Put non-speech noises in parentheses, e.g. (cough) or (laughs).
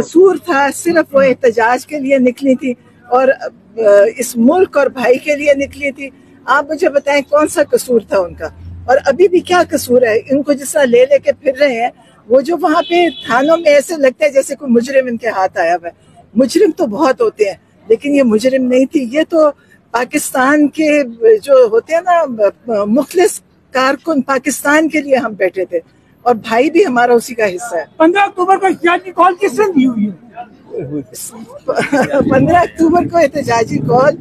कसूर था सिर्फ़ वो एहतजाज के लिए निकली थी और इस मुल्क और भाई के लिए निकली थी। आप मुझे बताएँ कौन सा कसूर था उनका? और अभी भी क्या कसूर है? इनको जिस तरह ले लेके फिर रहे हैं, वो जो वहाँ पे थानों में ऐसे लगता है जैसे कोई मुजरिम इनके हाथ आया हुआ मुजरिम तो बहुत होते हैं, लेकिन ये मुजरिम नहीं थी। ये तो पाकिस्तान के, जो होते हैं ना मुखलिस कारकुन पाकिस्तान के लिए हम बैठे थे। और भाई भी हमारा उसी का हिस्सा है। पंद्रह अक्टूबर को एहतजाजी कॉल किसने दी हुई? है (laughs) पंद्रह अक्टूबर को एहतजाजी कॉल